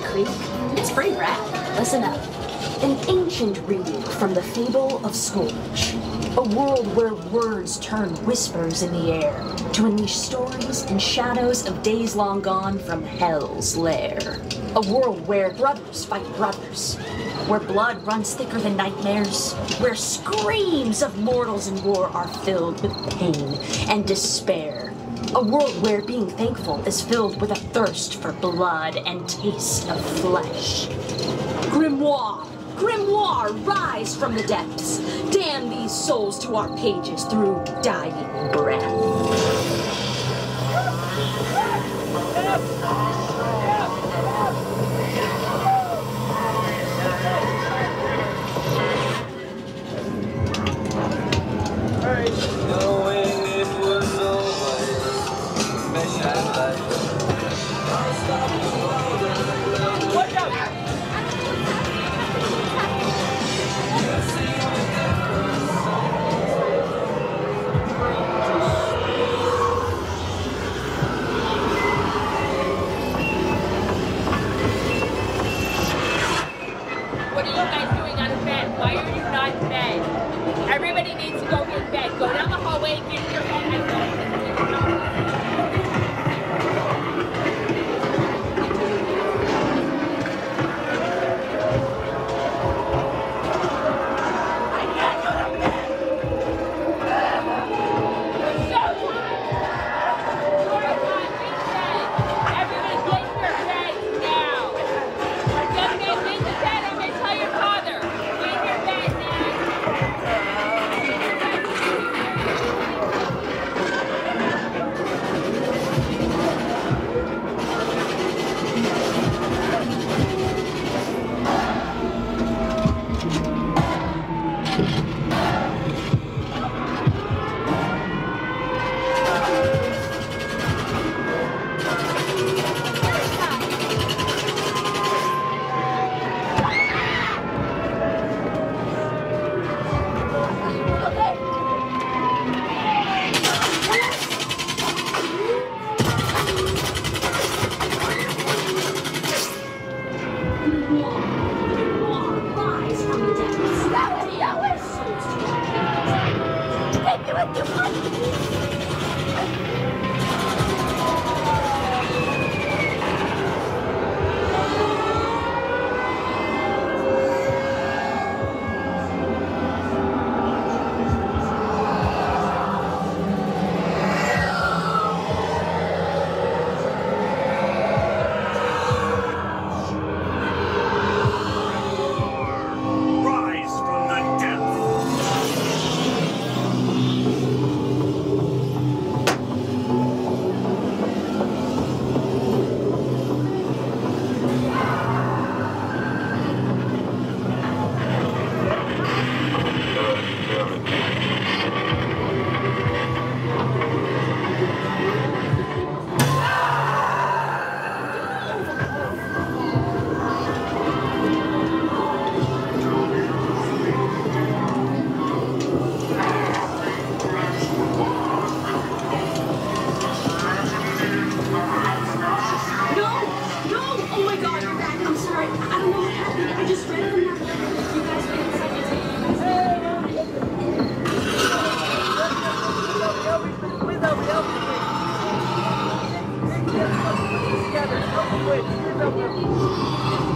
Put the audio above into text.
the creek. It's pretty rad. Listen up. An ancient reading from the Fable of Scourge. A world where words turn whispers in the air to unleash stories and shadows of days long gone from hell's lair. A world where brothers fight brothers, where blood runs thicker than nightmares, where screams of mortals in war are filled with pain and despair. A world where being thankful is filled with a thirst for blood and taste of flesh. Grimoire! Grimoire, rise from the depths. Damn these souls to our pages through dying breath. Uff.